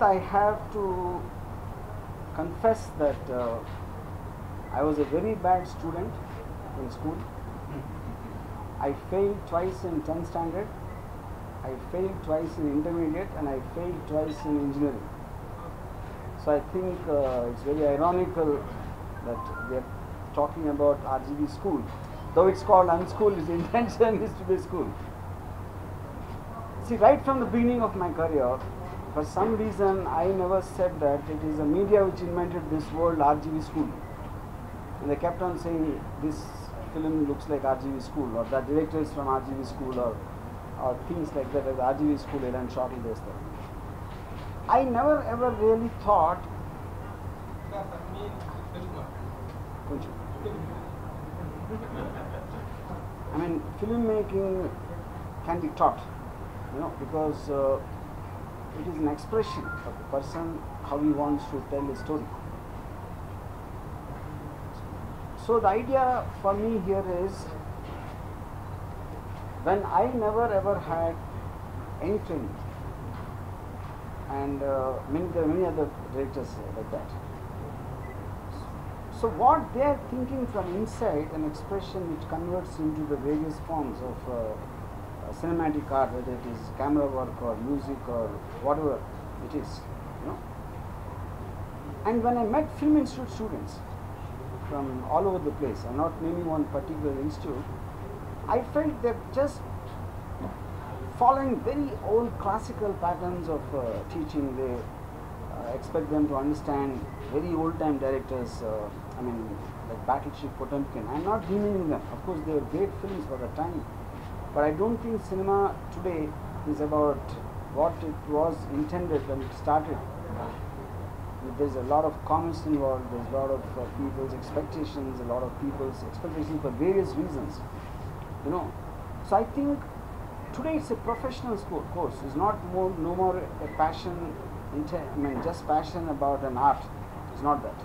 I have to confess that uh, I was a very bad student in school. I failed twice in 10th standard. I failed twice in intermediate and I failed twice in engineering. So I think uh, it's very ironical that we are talking about RGV school. Though it's called unschool, its intention is to be school. See, right from the beginning of my career, for some reason I never said that it is the media which invented this word RGV school. And they kept on saying this film looks like RGV school or the director is from RGV school or, or things like that as RGV school and shortly this thing. I never ever really thought I mean, filmmaking can be taught, you know, because uh, it is an expression of the person how he wants to tell a story. So the idea for me here is when I never ever had any training, and uh, many many other directors like that. So what they are thinking from inside, an expression which converts into the various forms of uh, cinematic art, whether it is camera work or music or whatever it is, you know. And when I met film institute students from all over the place, I'm not naming one particular institute, I felt they're just following very old classical patterns of uh, teaching. They uh, expect them to understand very old time directors. Uh, I mean, like Battleship Potemkin. I'm not demeaning them. Of course, they were great films for the time. But I don't think cinema today is about what it was intended when it started. There's a lot of commerce involved, there's a lot of uh, people's expectations, a lot of people's expectations for various reasons. You know, so I think today it's a professional school course. It's not more, no more a passion, I mean, just passion about an art. It's not that.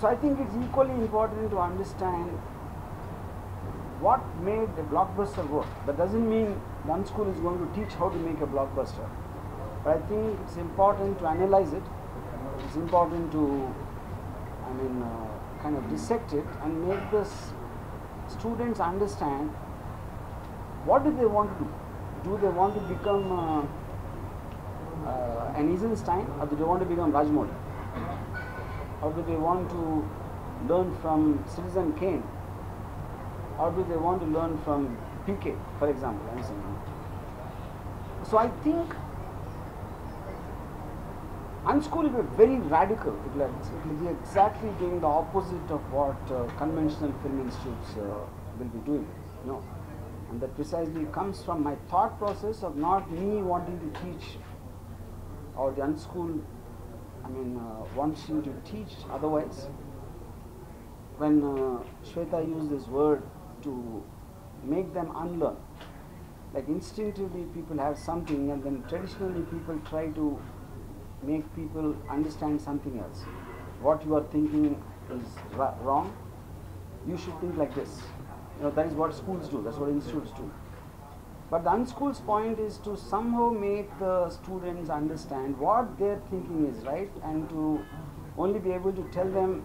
So I think it's equally important to understand what made a blockbuster work. That doesn't mean one school is going to teach how to make a blockbuster. But I think it's important to analyze it. It's important to, I mean, uh, kind of dissect it and make the students understand what do they want to do. Do they want to become uh, uh, an Eisenstein or do they want to become Rajamouli? Or do they want to learn from Citizen Kane? Or do they want to learn from PK, for example? I'm saying. So I think unschooling is very radical. It will, be exactly doing the opposite of what uh, conventional film institutes uh, will be doing. You know, and that precisely comes from my thought process of not me wanting to teach or the unschooled, I mean, uh, wants you to teach otherwise. When uh, Shweta used this word to make them unlearn, like instinctively people have something and then traditionally people try to make people understand something else. What you are thinking is wrong. You should think like this. You know that is what schools do. That's what institutes do. But the unschool's point is to somehow make the students understand what their thinking is right and to only be able to tell them